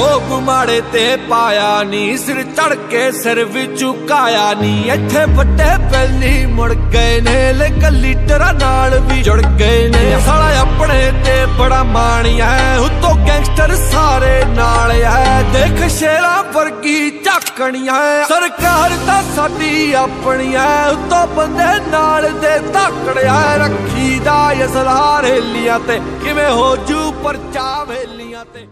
ਰੋਬ ਮਾੜੇ ਤੇ ਪਾਇਆ ਨੀ, ਸਿਰ ਚੜ ਕੇ ਸਿਰ ਵੀ ਝੁਕਾਇਆ ਨੀ। ਇੱਥੇ ਵੱਡੇ ਪਹਿਲੀ ਮੁੜ ਗਏ ਨੇ, ਲੇਕਿਨ ਲੀਡਰਾਂ ਨਾਲ ਵੀ ਜੁੜ ਗਏ ਨੇ। ਸਾਲਾ ਆਪਣੇ ਤੇ ਬੜਾ ਮਾਣਿਆ ਉਤੋਂ ਗੈਂਗਸਟਰ ਸਾਰੇ ਨਾਲ ਐ। ਦੇਖ ਸ਼ੇਰਾਂ ਵਰਗੀ ਝਾਕਣੀਆਂ ਸਰਕਾਰ ਤਾਂ ਸਾਡੀ ਆਪਣੀ ਐ, ਉਤੋਂ ਬੰਦੇ ਨਾਲ ਦੇ ਧਾਕੜਿਆ ਰੱਖੀ ਦਾ ਅਸਲਾ ਹੇਲੀਆਂ ਤੇ, ਕਿਵੇਂ ਹੋ ਜੂ ਪਰਚਾ ਵੇਲੀਆਂ ਤੇ?